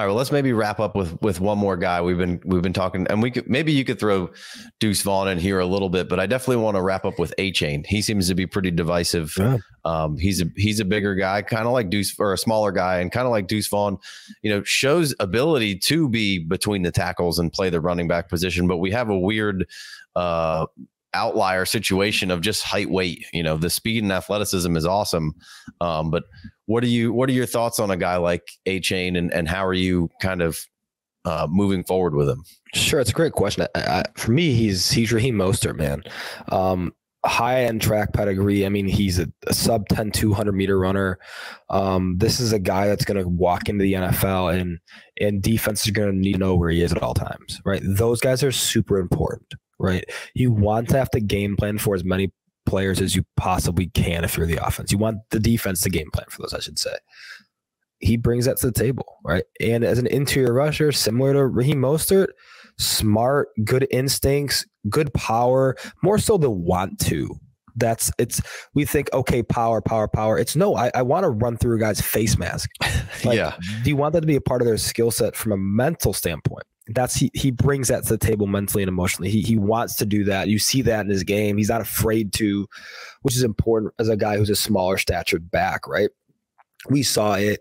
All right, well, let's maybe wrap up with with one more guy. We've been we've been talking, and we could maybe you could throw Deuce Vaughn in here a little bit, but I definitely want to wrap up with Achane. He seems to be pretty divisive. Yeah. Um, he's a he's a bigger guy, kind of like Deuce, or a smaller guy, and kind of like Deuce Vaughn. You know, shows ability to be between the tackles and play the running back position, but we have a weird. Uh, outlier situation of just height weight you know the speed and athleticism is awesome um, but what are you what are your thoughts on a guy like Achane and, and how are you kind of uh, moving forward with him? Sure, it's a great question. I, I, for me, he's he's Raheem Mostert, man. Um, high end track pedigree. I mean, he's a, a, sub 10, 200 meter runner. Um, this is a guy that's going to walk into the NFL and, and defense is going to need to know where he is at all times, right? Those guys are super important, right? You want to have to game plan for as many players as you possibly can if you're the offense. You want the defense to game plan for those, I should say. He brings that to the table, right? And as an interior rusher, similar to Raheem Mostert, smart, good instincts, good power, more so the want to. That's it's we think okay, power, power, power. It's no, I, I want to run through a guy's face mask. Like, yeah. Do you want that to be a part of their skill set from a mental standpoint? That's he he brings that to the table mentally and emotionally. He he wants to do that. You see that in his game. He's not afraid to, which is important as a guy who's a smaller statured back, right? We saw it.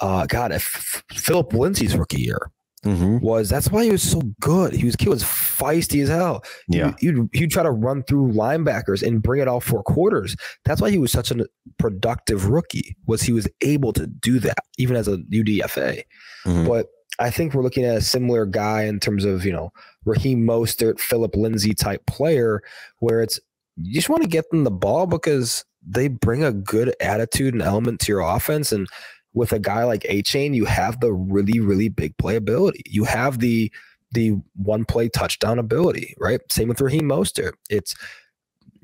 Uh, God, if Philip Lindsay's rookie year mm-hmm. was that's why he was so good. He was he was feisty as hell. Yeah, he'd, he'd try to run through linebackers and bring it all four quarters. That's why he was such a productive rookie. Was he was able to do that even as a UDFA, mm-hmm. but I think we're looking at a similar guy in terms of, you know, Raheem Mostert, Philip Lindsay type player, where it's you just want to get them the ball because they bring a good attitude and element to your offense. And with a guy like Achane, you have the really, really big playability. You have the the one play touchdown ability, right? Same with Raheem Mostert. It's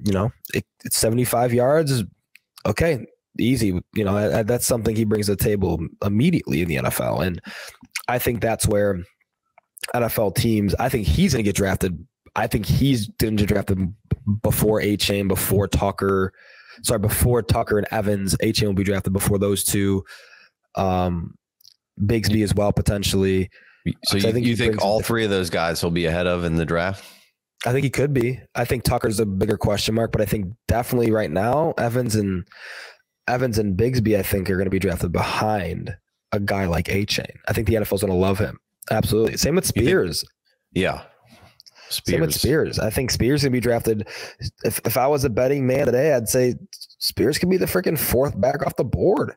you know, it, it's 75 yards. Okay, easy. You know, that's something he brings to the table immediately in the NFL. And I think that's where NFL teams, I think he's going to get drafted. I think he's going to get drafted before Achane, before Tucker. Sorry, before Tucker and Evans. Achane will be drafted before those two. Um, Bigsby as well, potentially. So you, think, you think all three of those guys will be ahead of in the draft? I think he could be. I think Tucker's a bigger question mark, but I think definitely right now Evans and Evans and Bigsby, I think, are going to be drafted behind a guy like Achane. I think the NFL is going to love him. Absolutely. Same with Spears. Think, yeah. Spears. Same with Spears. I think Spears can be drafted. If, if I was a betting man today, I'd say Spears could be the freaking fourth back off the board.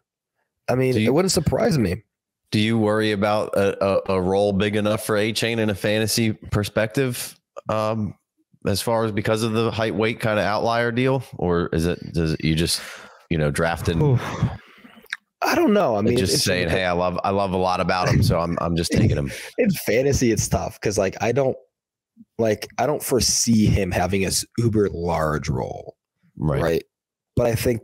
I mean, you, it wouldn't surprise me. Do you worry about a, a, a role big enough for Achane in a fantasy perspective? Um, as far as because of the height weight kind of outlier deal, or is it does it, you just you know drafting I don't know. I mean, just saying, hey, I love I love a lot about him, so I'm I'm just taking him. in fantasy, it's tough because like I don't like I don't foresee him having a uber large role, right? Right. But I think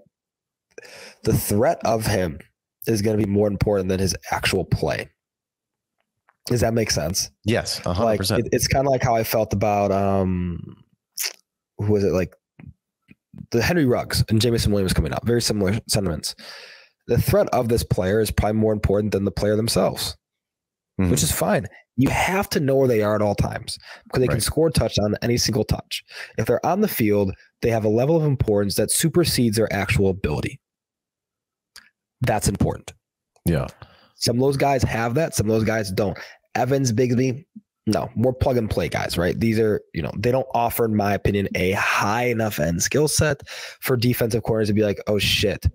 the threat of him is going to be more important than his actual play. Does that make sense? Yes, 100%. Like it, it's kind of like how I felt about um, who was it like the Henry Ruggs and Jameson Williams coming out. Very similar sentiments the threat of this player is probably more important than the player themselves, mm-hmm. which is fine. You have to know where they are at all times because they right. can score a touchdown any single touch. If they're on the field, they have a level of importance that supersedes their actual ability. That's important. Yeah. Some of those guys have that, some of those guys don't. Evans, Bigsby, no, more plug and play guys, right? These are, you know, they don't offer, in my opinion, a high enough end skill set for defensive corners to be like, oh shit,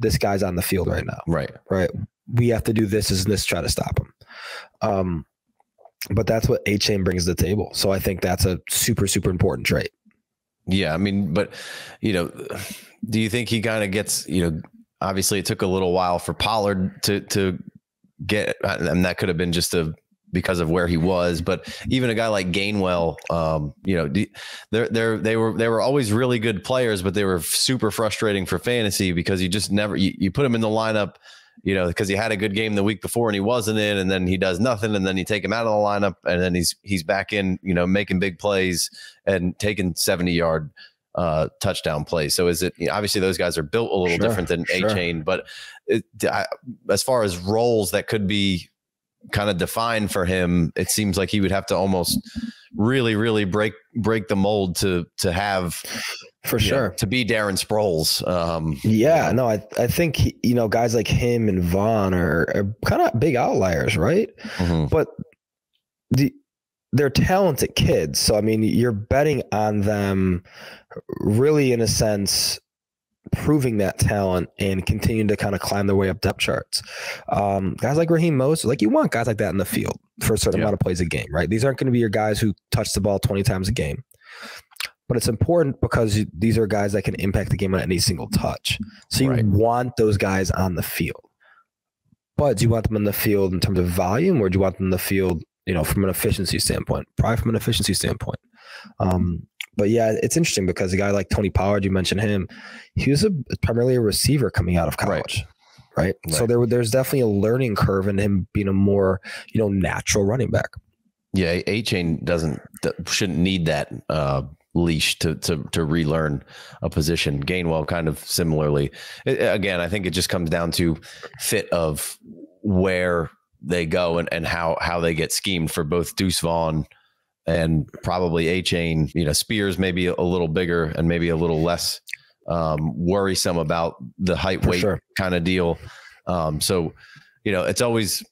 this guy's on the field right now. Right. Right. We have to do this, and this try to stop him. Um, but that's what Achane brings to the table. So I think that's a super, super important trait. Yeah. I mean, but, you know, do you think he kind of gets, you know, obviously it took a little while for Pollard to, to get, and that could have been just a because of where he was. But even a guy like Gainwell, um, you know, they're, they're, they were they were always really good players, but they were super frustrating for fantasy because you just never you, you put him in the lineup. You know, because he had a good game the week before and he wasn't in, and then he does nothing, and then you take him out of the lineup, and then he's he's back in, you know, making big plays and taking seventy yard uh, touchdown plays. So is it you know, obviously those guys are built a little sure, different than sure. Achane, but it, I, as far as roles that could be kind of define for him, it seems like he would have to almost really, really break break the mold to to have for sure know, to be Darren Sproles. Um, yeah, you know. no, I I think he, you know guys like him and Vaughn are, are kind of big outliers, right? Mm-hmm. But the they're talented kids, so I mean, you're betting on them, really, in a sense, proving that talent and continuing to kind of climb their way up depth charts. Um, guys like Raheem Mostert, like you want guys like that in the field for a certain yeah. amount of plays a game, right? These aren't going to be your guys who touch the ball 20 times a game. But it's important because these are guys that can impact the game on any single touch. So you right. want those guys on the field. But do you want them in the field in terms of volume or do you want them in the field, you know, from an efficiency standpoint? Probably from an efficiency standpoint. Um, but yeah, it's interesting because a guy like Tony Pollard, you mentioned him, he was a, primarily a receiver coming out of college. Right. right? right. So there, there's definitely a learning curve in him being a more, you know, natural running back. Yeah, Achane doesn't shouldn't need that uh, leash to to to relearn a position. Gainwell kind of similarly. It, again, I think it just comes down to fit of where they go and, and how how they get schemed for both Deuce Vaughn and probably Achane, You know, Spears maybe a little bigger and maybe a little less um, worrisome about the height weight sure. kind of deal. Um, so, you know, it's always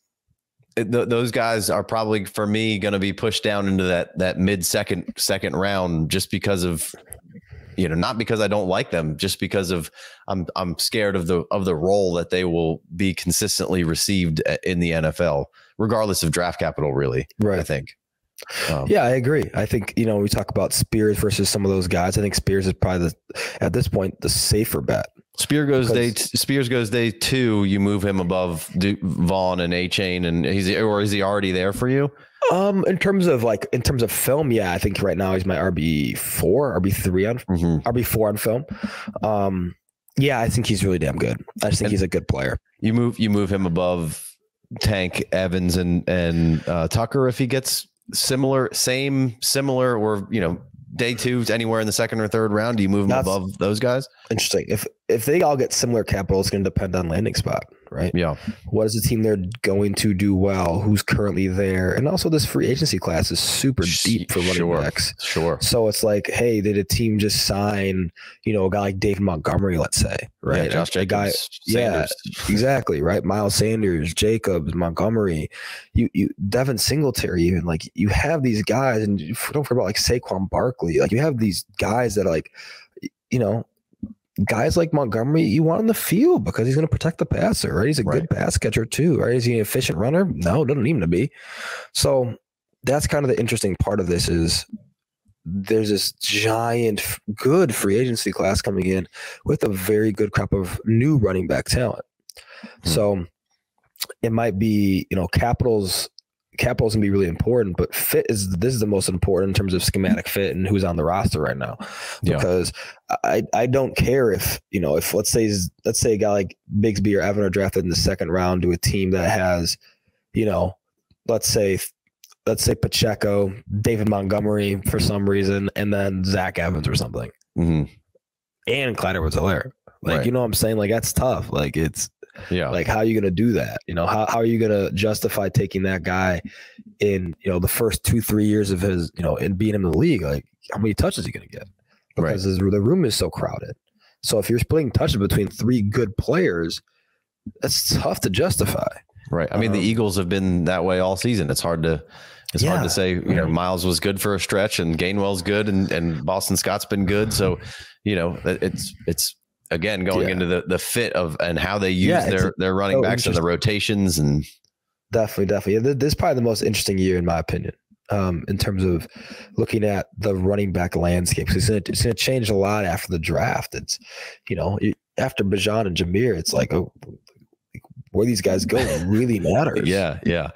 it, th- those guys are probably for me going to be pushed down into that that mid second second round just because of you know not because I don't like them just because of I'm I'm scared of the of the role that they will be consistently received in the NFL regardless of draft capital really right I think um, yeah, I agree. I think you know we talk about Spears versus some of those guys. I think Spears is probably the at this point the safer bet. Spear goes day. Spears goes day two. You move him above du- Vaughn and Achane, and he's or is he already there for you? Um, in terms of like in terms of film, yeah, I think right now he's my RB four, RB three on mm-hmm. RB four on film. Um, yeah, I think he's really damn good. I just think and he's a good player. You move you move him above Tank Evans and and uh, Tucker if he gets similar, same, similar, or you know, day two anywhere in the second or third round? Do you move them That's above those guys? Interesting. If if they all get similar capital, it's going to depend on landing spot right? Yeah. What is the team they're going to do well? Who's currently there? And also, this free agency class is super deep for running sure, backs. Sure. So it's like, hey, did a team just sign, you know, a guy like David Montgomery, let's say, right? Yeah, Josh Jacobs, guy, yeah, exactly, right? Miles Sanders, Jacobs, Montgomery, you, you, Devin Singletary, even like you have these guys, and don't forget about like Saquon Barkley, like you have these guys that are like, you know, guys like Montgomery, you want on the field because he's going to protect the passer, right? He's a right. good pass catcher too, right? Is he an efficient runner? No, doesn't need him to be. So that's kind of the interesting part of this is there's this giant good free agency class coming in with a very good crop of new running back talent. Hmm. So it might be, you know, Capitals capital is gonna be really important, but fit is this is the most important in terms of schematic fit and who's on the roster right now. Because yeah. I I don't care if you know if let's say let's say a guy like Bigsby or Evan are drafted in the second round to a team that has, you know, let's say let's say Pacheco, David Montgomery for some reason, and then Zach Evans or something, mm-hmm. and Clyde Edwards-Helaire. Like right. you know what I'm saying? Like that's tough. Like it's yeah. Like, how are you going to do that? You know, how, how are you going to justify taking that guy in, you know, the first two, three years of his, you know, and being in the league? Like, how many touches he going to get? Because right. the room is so crowded. So if you're splitting touches between three good players, that's tough to justify. Right. I mean, um, the Eagles have been that way all season. It's hard to, it's yeah. hard to say, you know, Miles was good for a stretch and Gainwell's good and, and Boston Scott's been good. So, you know, it's, it's, again going yeah. into the the fit of and how they use yeah, their their running oh, backs and the rotations and definitely definitely. This is probably the most interesting year in my opinion um, in terms of looking at the running back landscape it's gonna, it's gonna change a lot after the draft. It's you know after Bijan and Jahmyr it's like oh, where these guys go really matters. yeah. Yeah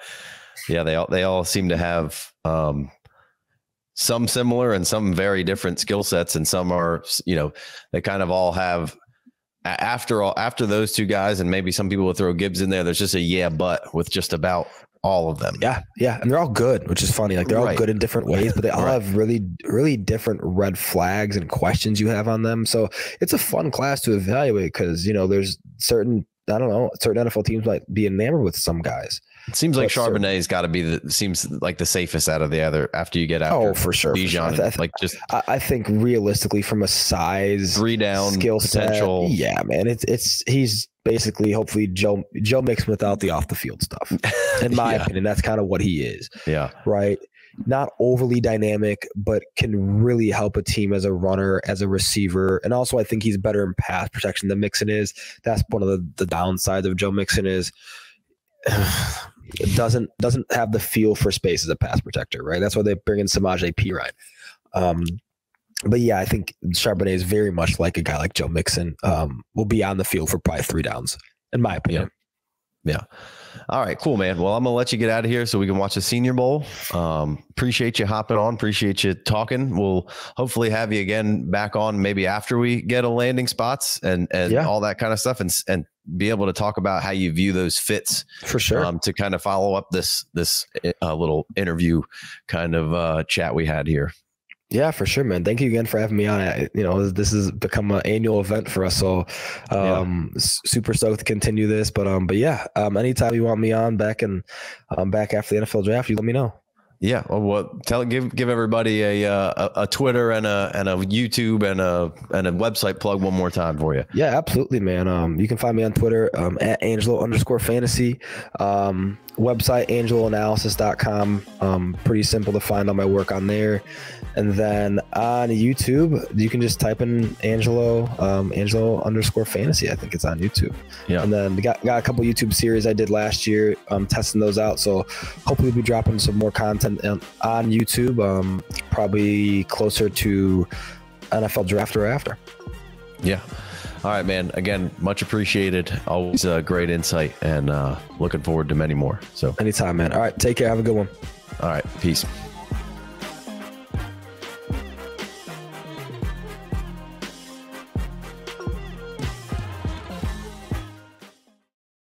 yeah they all they all seem to have um, some similar and some very different skill sets and some are you know they kind of all have after all, after those two guys, and maybe some people will throw Gibbs in there. There's just a yeah, but with just about all of them. Yeah, yeah, and they're all good, which is funny. Like they're right. all good in different ways, but they all right. have really, really different red flags and questions you have on them. So it's a fun class to evaluate because you know there's certain I don't know, certain NFL teams might be enamored with some guys. It seems like Charbonnet's got to be the seems like the safest out of the other after you get out. Oh, for sure. Bijan, for sure. I th- like just I, I, think realistically from a size three down skill potential. Set, yeah, man. It's it's he's basically hopefully Joe Joe Mixon without the off the field stuff. In my yeah. opinion, that's kind of what he is. Yeah. Right. Not overly dynamic, but can really help a team as a runner, as a receiver. And also I think he's better in pass protection than Mixon is. That's one of the, the downsides of Joe Mixon is doesn't doesn't have the feel for space as a pass protector, right? That's why they bring in Samaje Perine. Um, but yeah, I think Charbonnet is very much like a guy like Joe Mixon. Um, will be on the field for probably three downs, in my opinion. Yeah. Yeah. All right, cool, man. Well, I'm gonna let you get out of here so we can watch the Senior Bowl. Um, appreciate you hopping on. Appreciate you talking. We'll hopefully have you again back on maybe after we get a landing spots and and yeah. all that kind of stuff, and and be able to talk about how you view those fits for sure. Um, to kind of follow up this this uh, little interview kind of uh, chat we had here. Yeah, for sure, man. Thank you again for having me on. I, you know, this has become an annual event for us, so um, yeah. super stoked to continue this. But um, but yeah, um, anytime you want me on back and um, back after the NFL draft, you let me know. Yeah, well, well, tell give give everybody a, uh, a, a Twitter and a and a YouTube and a and a website plug one more time for you. Yeah, absolutely, man. Um, you can find me on Twitter um, at Angelo underscore Fantasy. Um, website angeloanalysis.com. Um, pretty simple to find all my work on there. And then on YouTube, you can just type in Angelo, um, Angelo underscore fantasy. I think it's on YouTube. Yeah. And then got, got a couple YouTube series I did last year, um, testing those out. So hopefully we'll be dropping some more content on, on YouTube, um, probably closer to NFL draft or after. Yeah. All right, man. Again, much appreciated. Always a great insight and uh, looking forward to many more. So anytime, man. All right. Take care. Have a good one. All right. Peace.